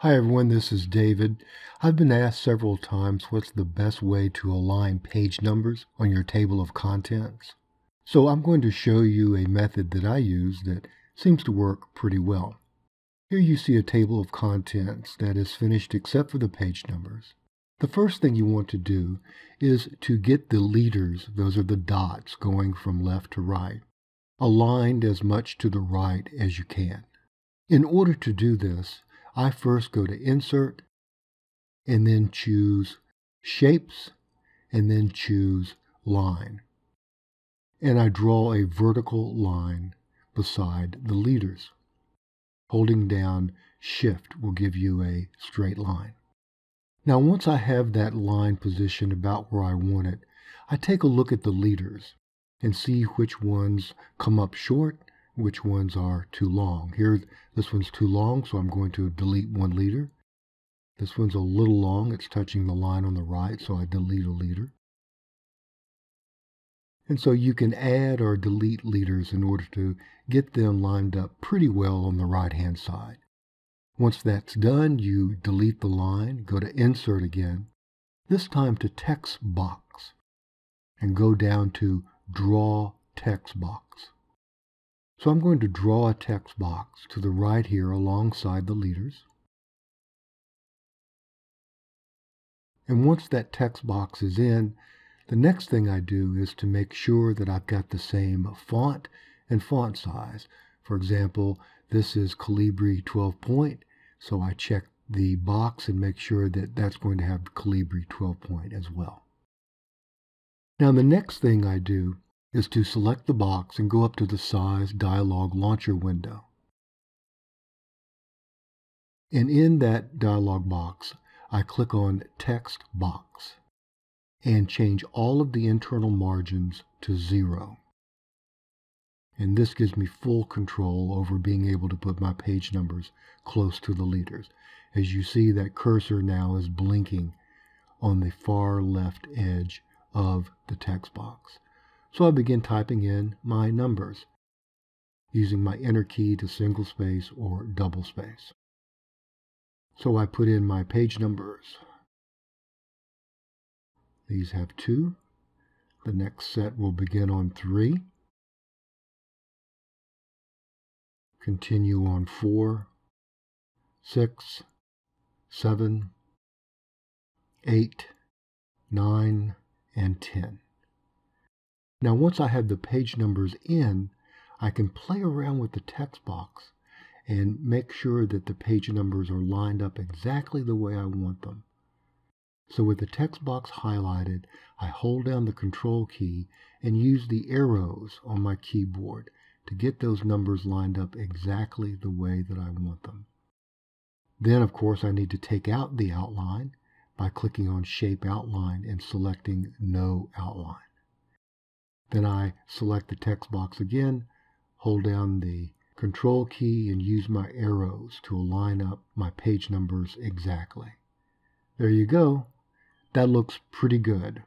Hi everyone, this is David. I've been asked several times what's the best way to align page numbers on your table of contents. So I'm going to show you a method that I use that seems to work pretty well. Here you see a table of contents that is finished except for the page numbers. The first thing you want to do is to get the leaders, those are the dots going from left to right, aligned as much to the right as you can. In order to do this, I first go to Insert and then choose Shapes and then choose Line. And I draw a vertical line beside the leaders. Holding down Shift will give you a straight line. Now once I have that line positioned about where I want it, I take a look at the leaders and see which ones come up short which ones are too long. Here, this one's too long, so I'm going to delete one leader. This one's a little long, it's touching the line on the right, so I delete a leader. And so you can add or delete leaders in order to get them lined up pretty well on the right-hand side. Once that's done, you delete the line, go to Insert again, this time to Text Box, and go down to Draw Text Box. So I'm going to draw a text box to the right here alongside the leaders. And once that text box is in, the next thing I do is to make sure that I've got the same font and font size. For example, this is Calibri 12 point, so I check the box and make sure that that's going to have Calibri 12 point as well. Now the next thing I do is to select the box and go up to the Size Dialog Launcher window. And in that dialog box, I click on Text Box and change all of the internal margins to zero. And this gives me full control over being able to put my page numbers close to the leaders. As you see, that cursor now is blinking on the far left edge of the text box. So I begin typing in my numbers using my enter key to single space or double space. So I put in my page numbers. These have two. The next set will begin on three. Continue on four, six, seven, eight, nine, and ten. Now once I have the page numbers in, I can play around with the text box and make sure that the page numbers are lined up exactly the way I want them. So with the text box highlighted, I hold down the control key and use the arrows on my keyboard to get those numbers lined up exactly the way that I want them. Then, of course, I need to take out the outline by clicking on Shape Outline and selecting No Outline. Then I select the text box again, hold down the control key and use my arrows to align up my page numbers exactly. There you go. That looks pretty good.